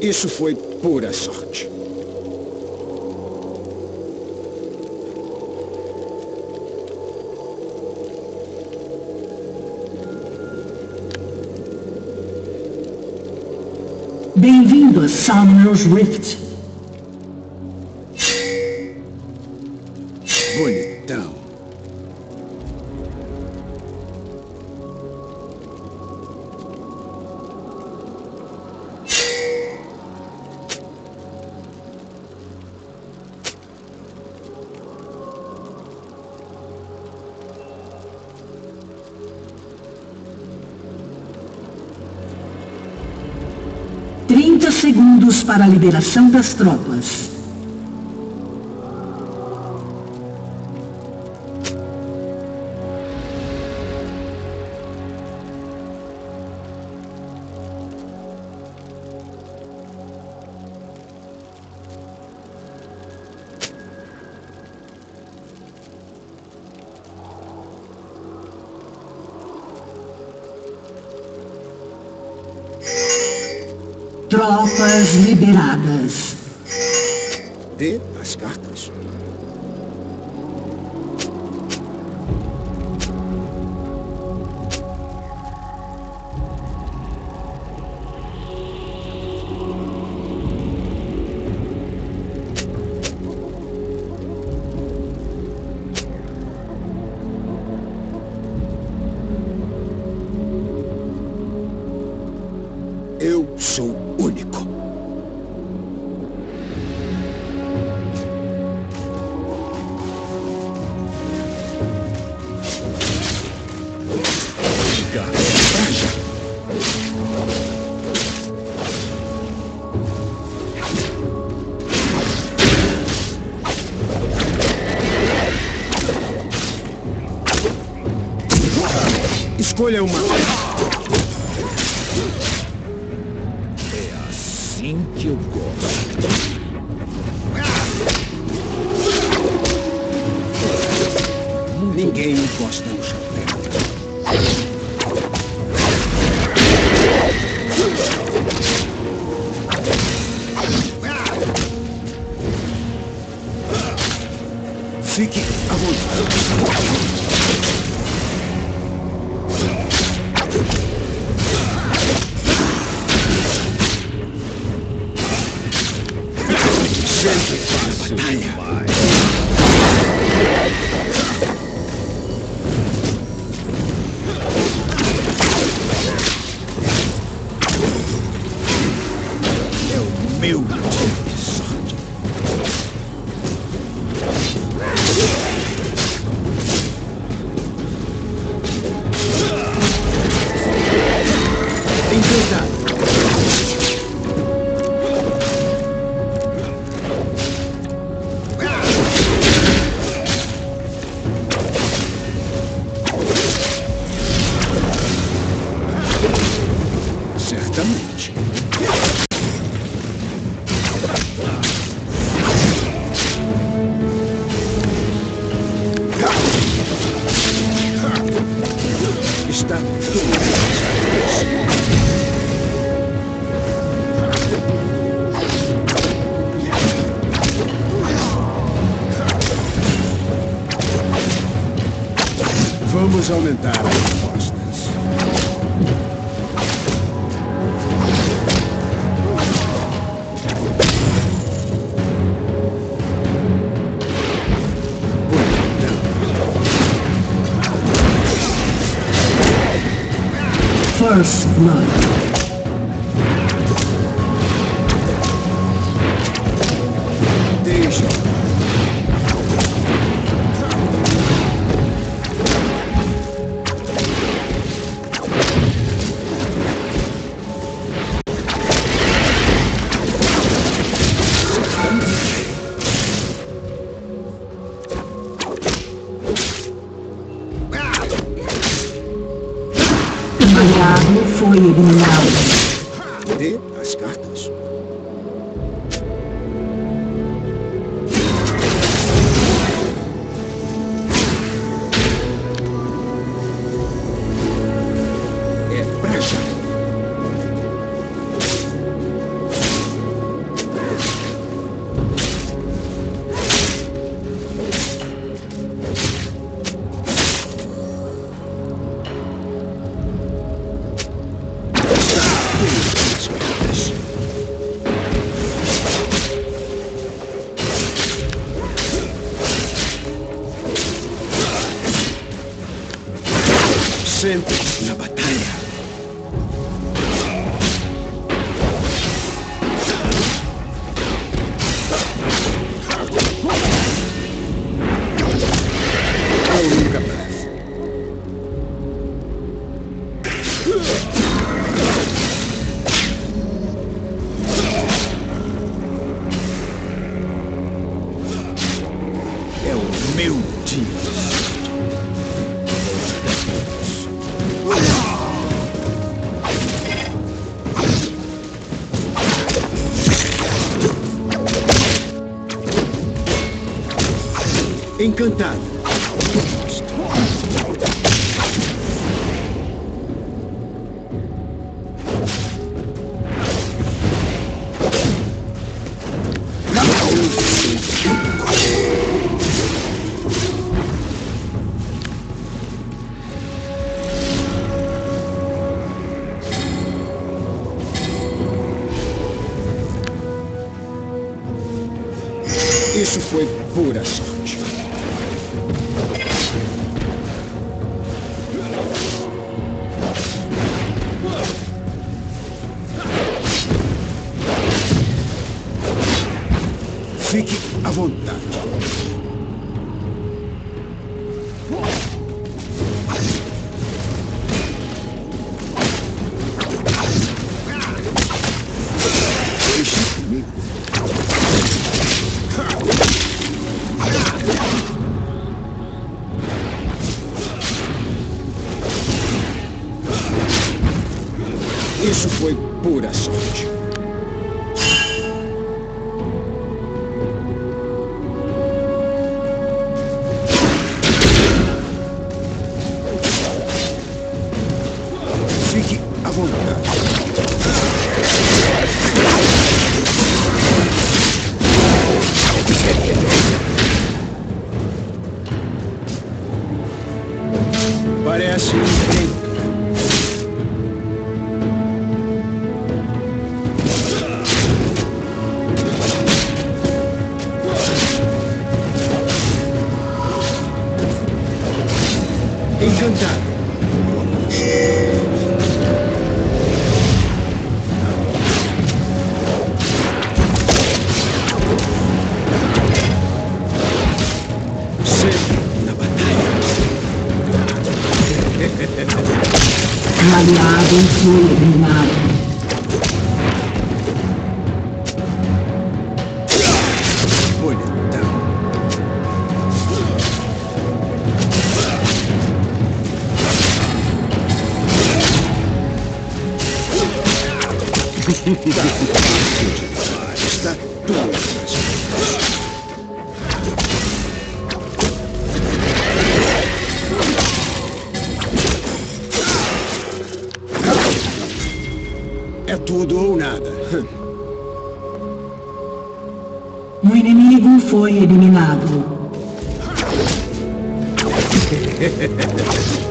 Isso foi pura sorte. Bem-vindo a Samuel's Rift. para a liberação das tropas. Tropas liberadas. Dê as cartas. humilde. mine. Encantado. Fique à vontade. Foi eliminado. Bonitão. Está tudo tudo ou nada. Um inimigo foi eliminado.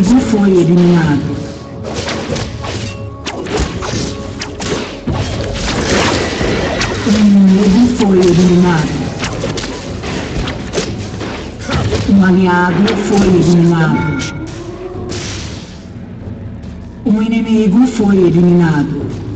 Inimigo foi eliminado. Um inimigo foi eliminado. Um aliado foi eliminado. Um inimigo foi eliminado.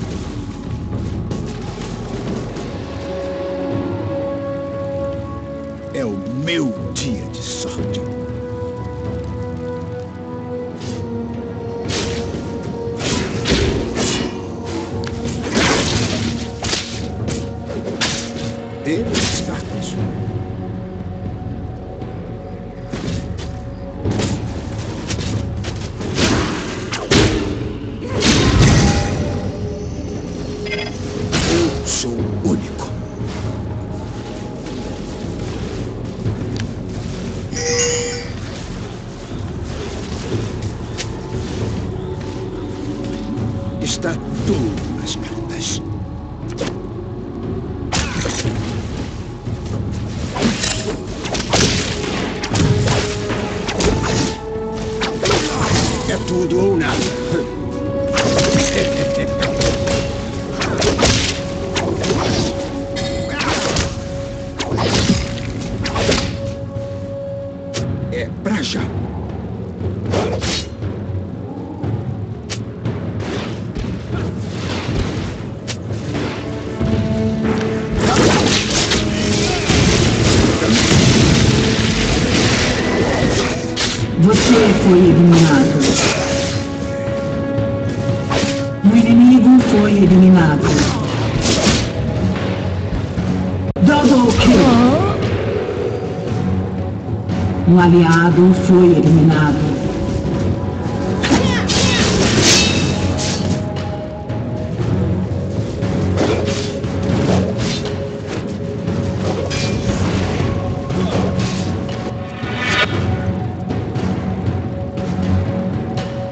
Um aliado foi eliminado.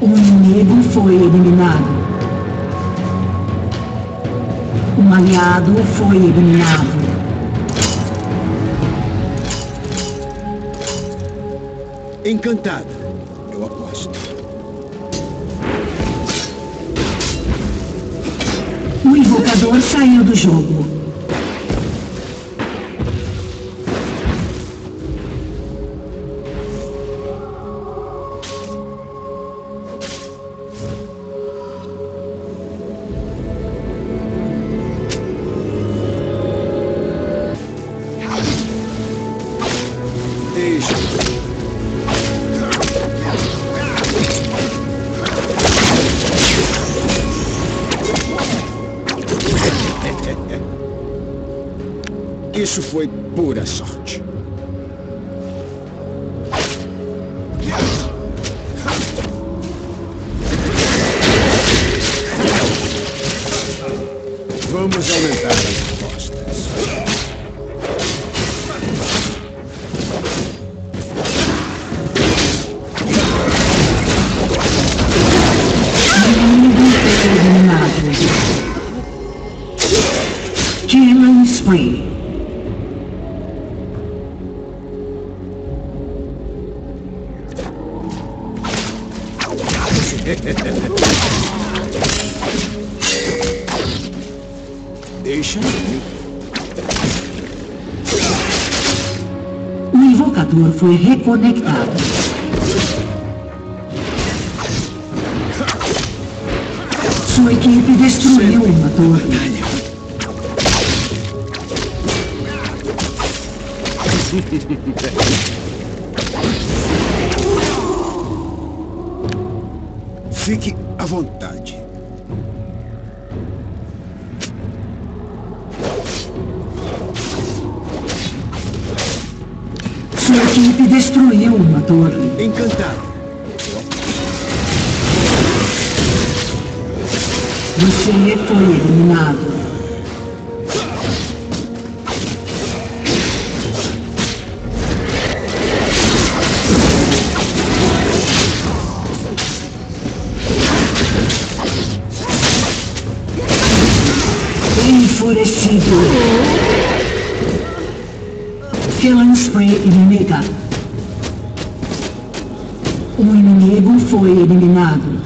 Um inimigo foi eliminado. Um aliado foi eliminado. Encantada, eu aposto. O invocador saiu do jogo. Isso foi pura sorte. Invocador foi reconectado. Sua equipe destruiu uma torre. Fique à vontade. Equipe destruiu uma torre. Encantado. Você foi eliminado. Enfurecido. Foi eliminado.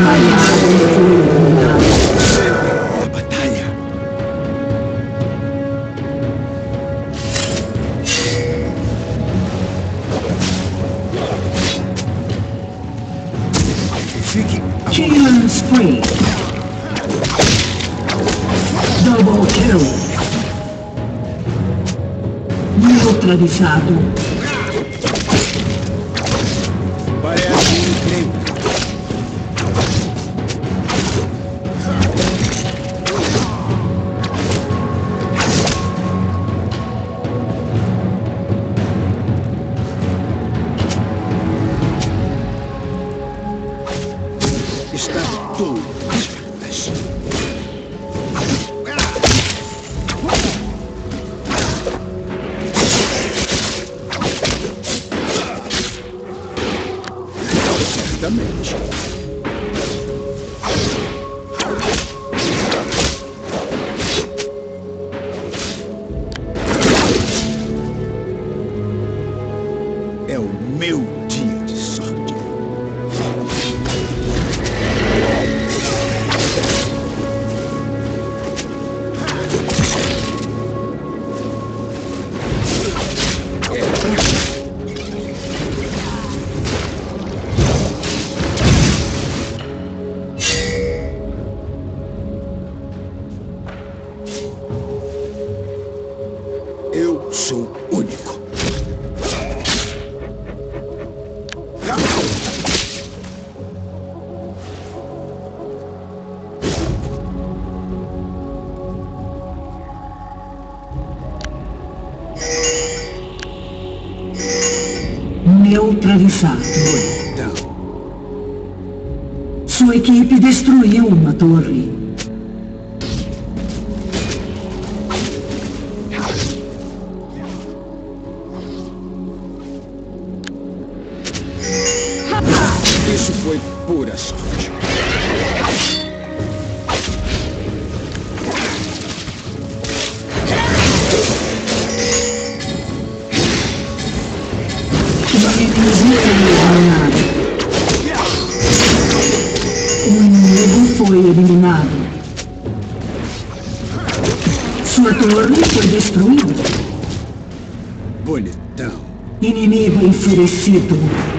A batalha. Fique. Double kill. Neutralizado. atravessar. Doidão. Sua equipe destruiu uma torre. きれと。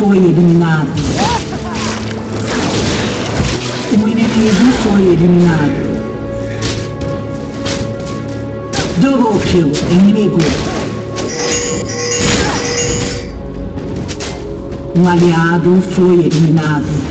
foi eliminado. O inimigo foi eliminado. Double kill, inimigo. Um aliado foi eliminado.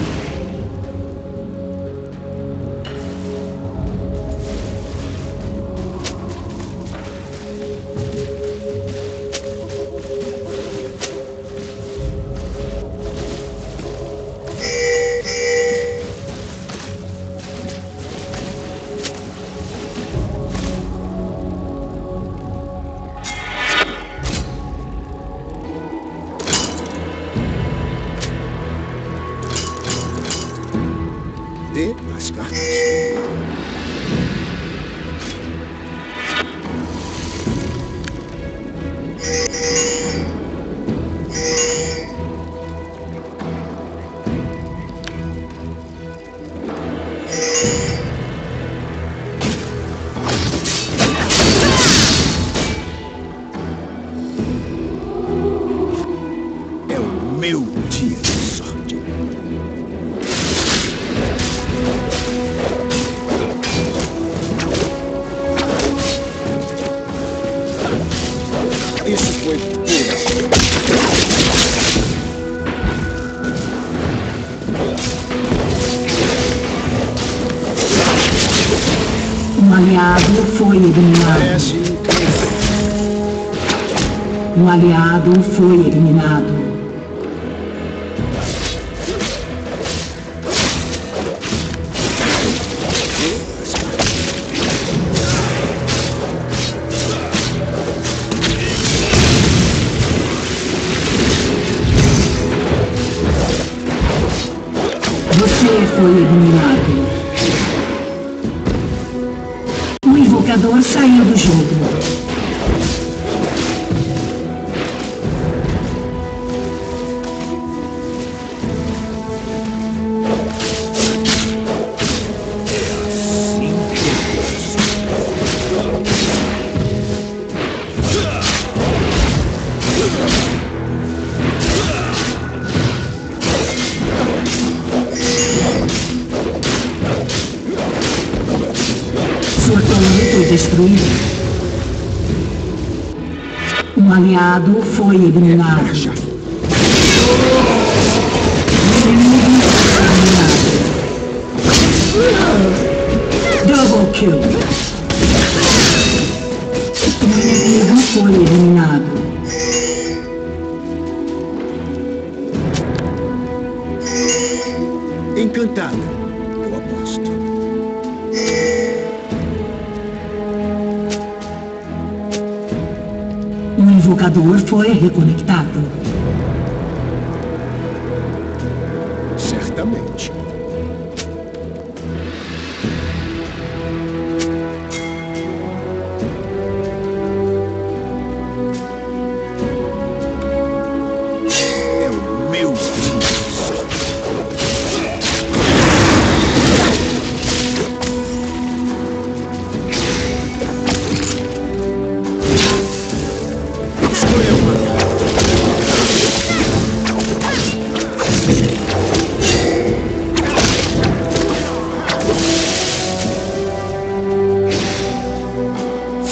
você foi eliminado.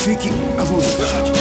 Fique à vontade.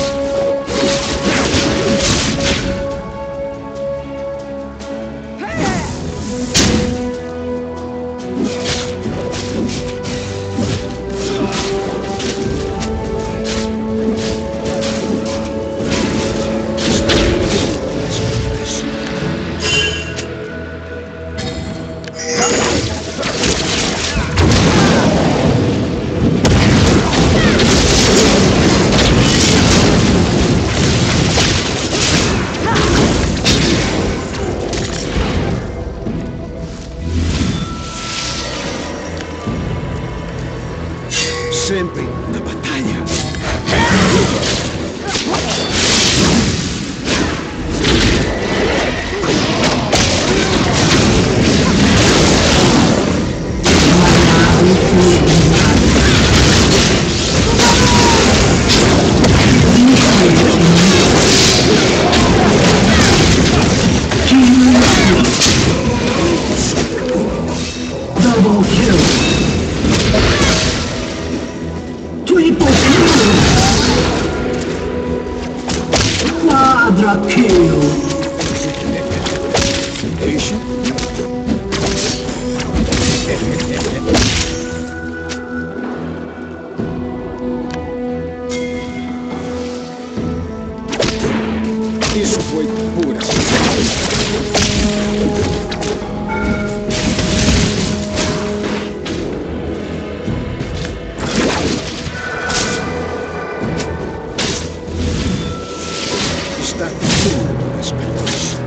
Two spells.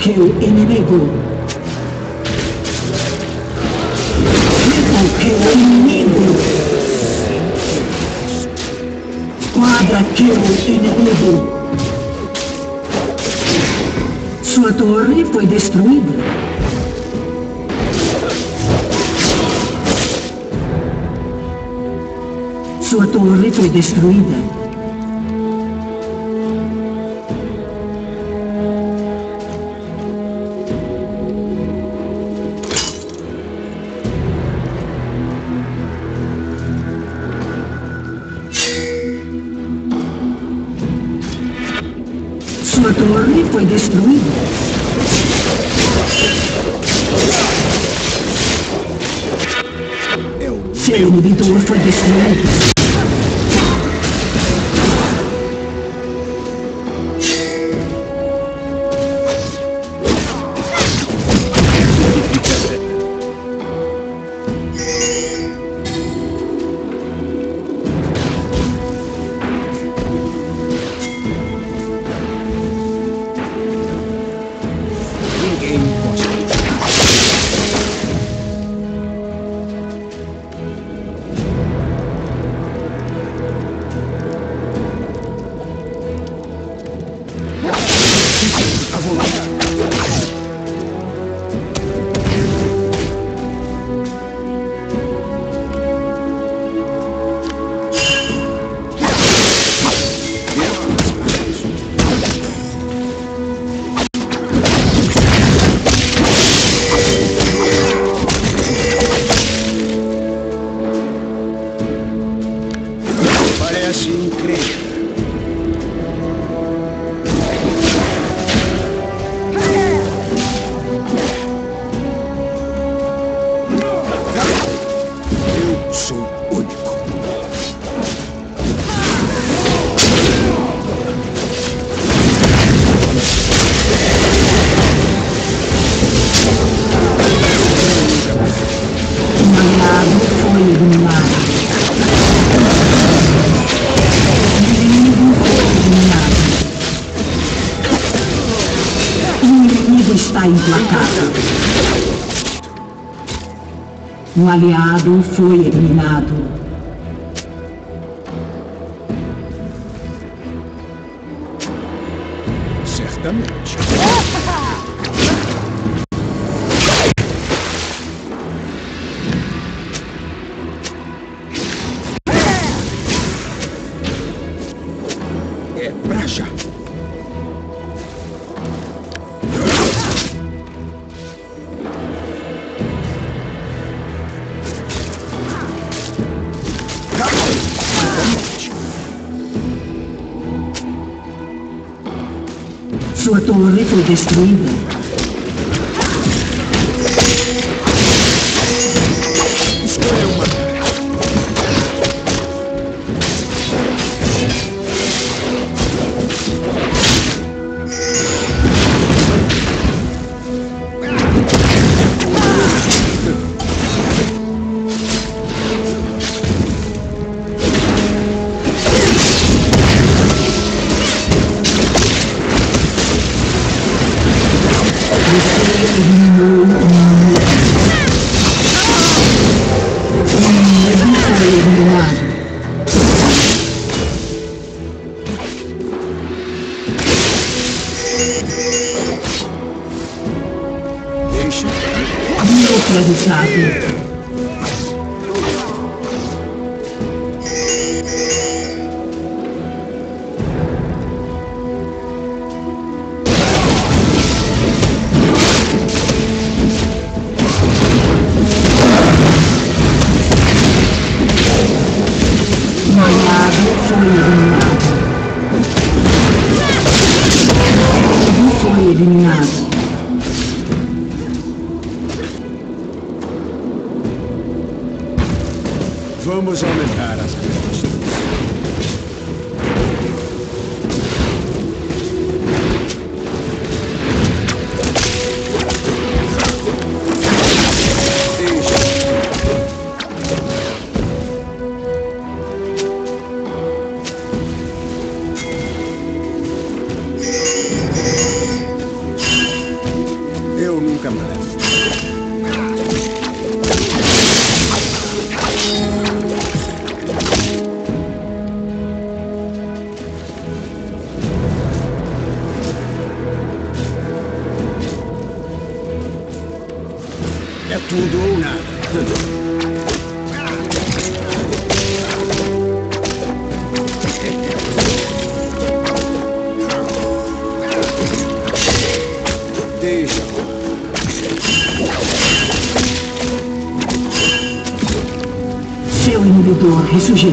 Double kill inimigo. Triple kill inimigo. Quadra kill inimigo. Sua torre foi destruída. Sua torre foi destruída. Inibidor foi aliado foi eliminado. destruido.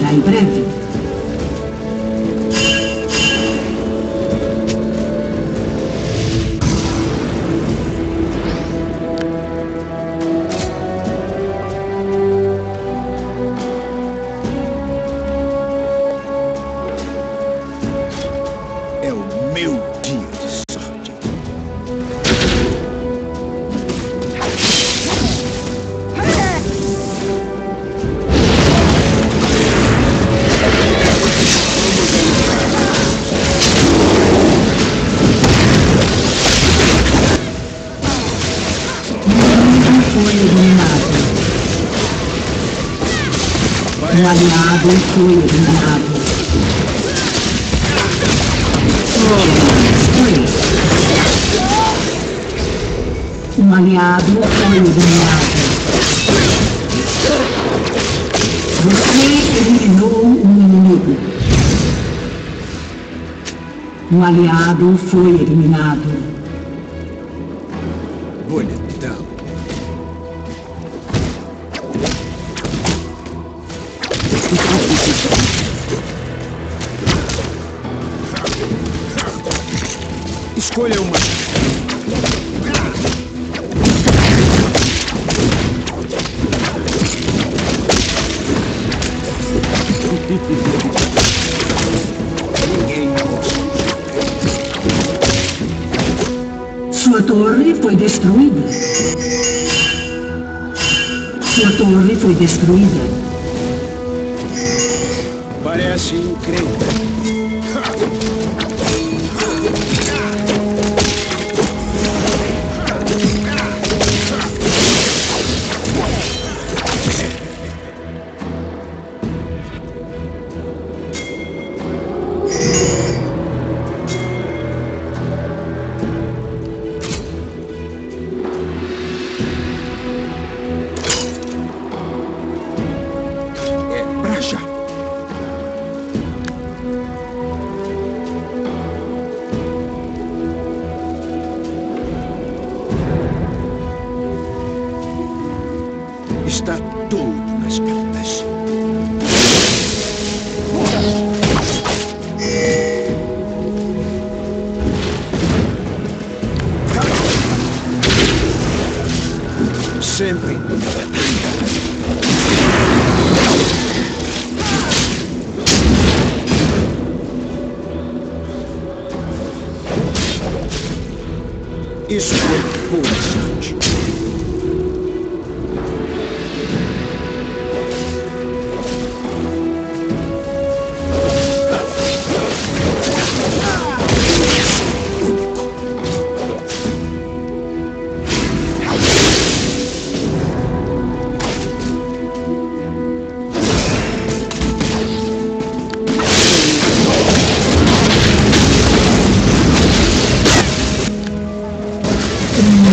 la libreta. torre foi destruída. Sua torre foi destruída. Parece incrível. Inimigo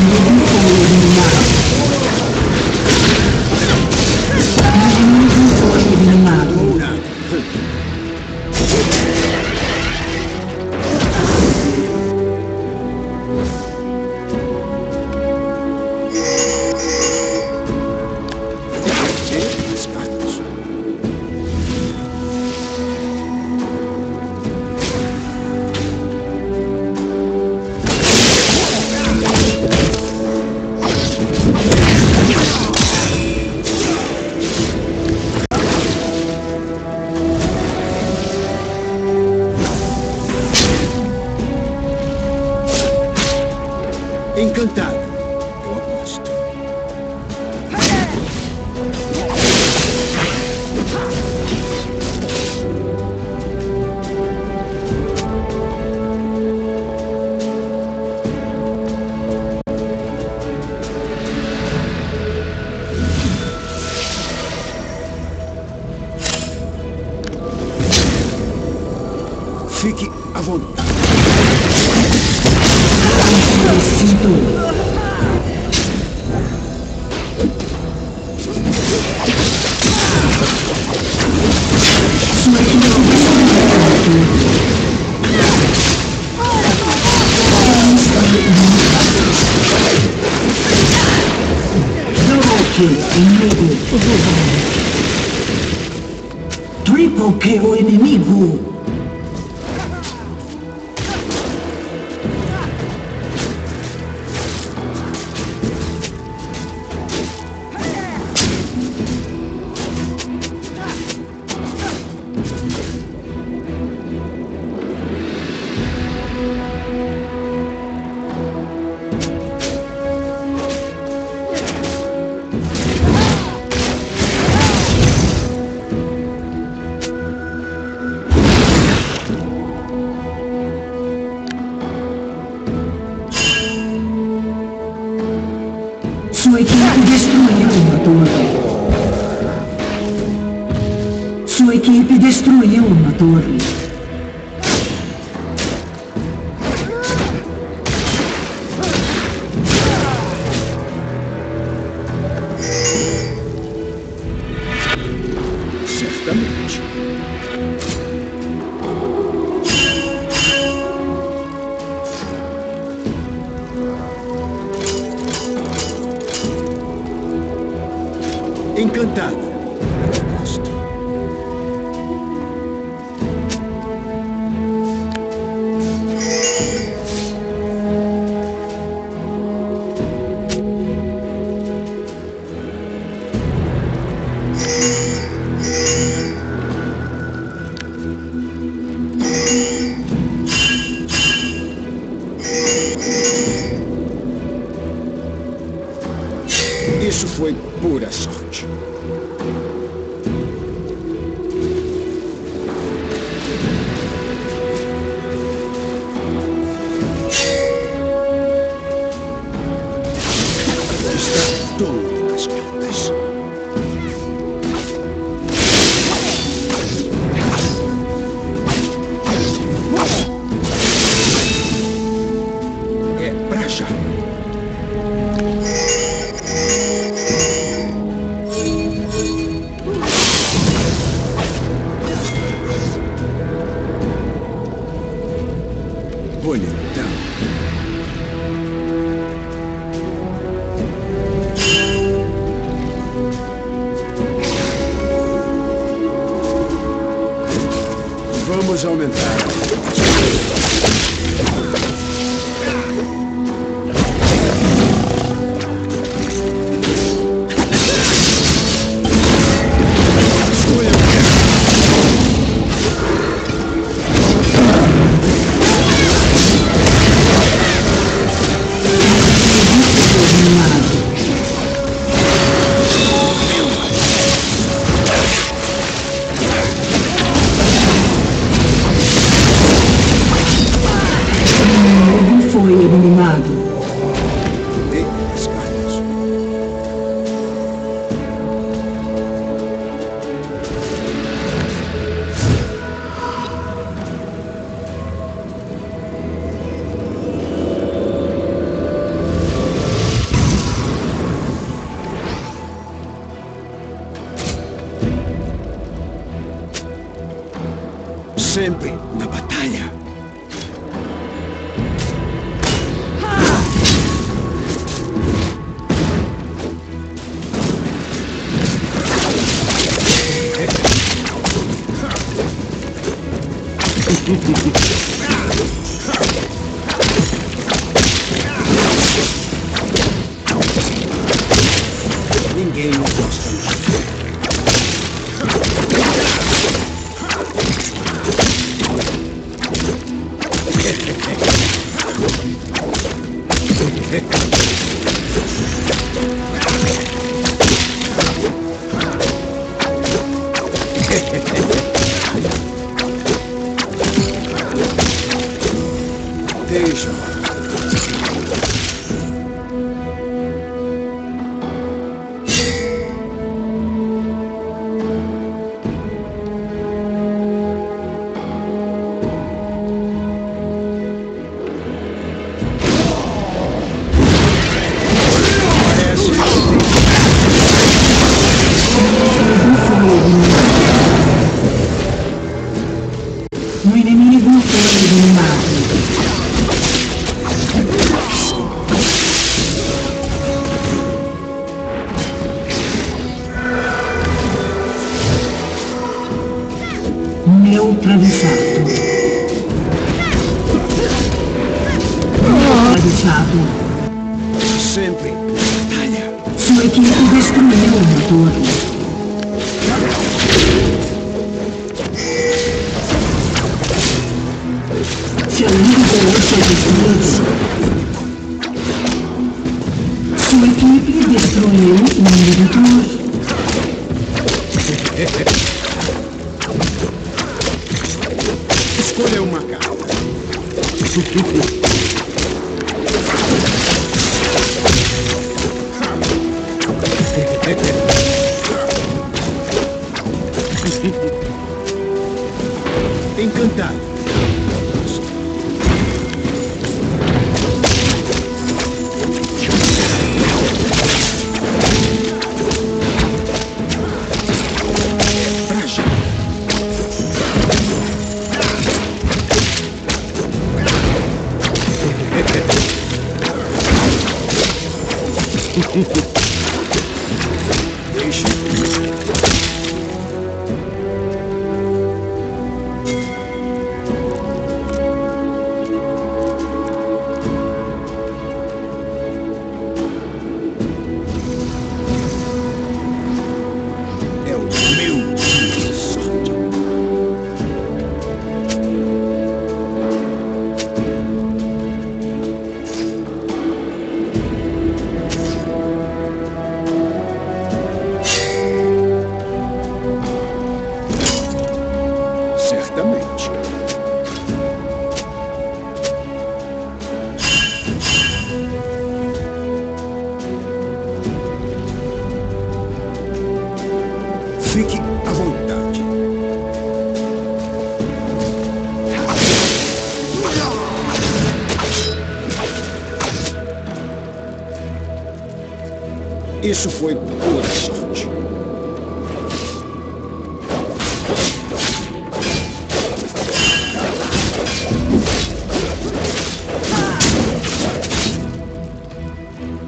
isso foi pura sorte.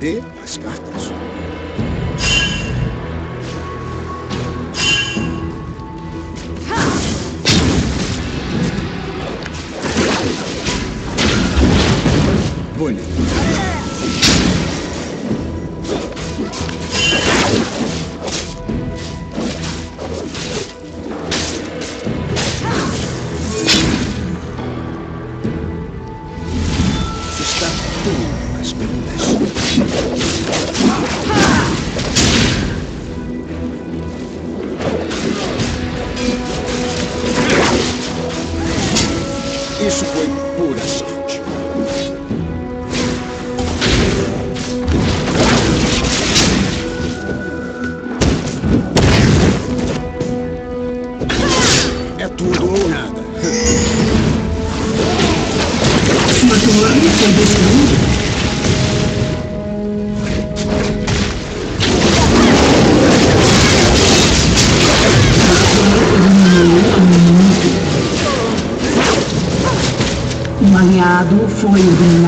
Dê as cartas. Bonito. Aliado foi eliminado. Seu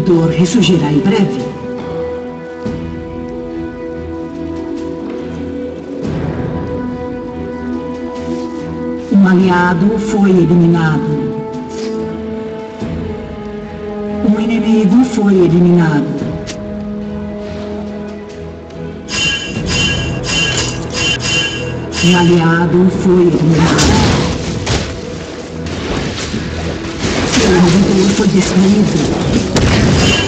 Inibidor ressurgirá em breve. Um aliado foi eliminado. Um inimigo foi eliminado. Um aliado foi eliminado. Seu inibidor foi destruído.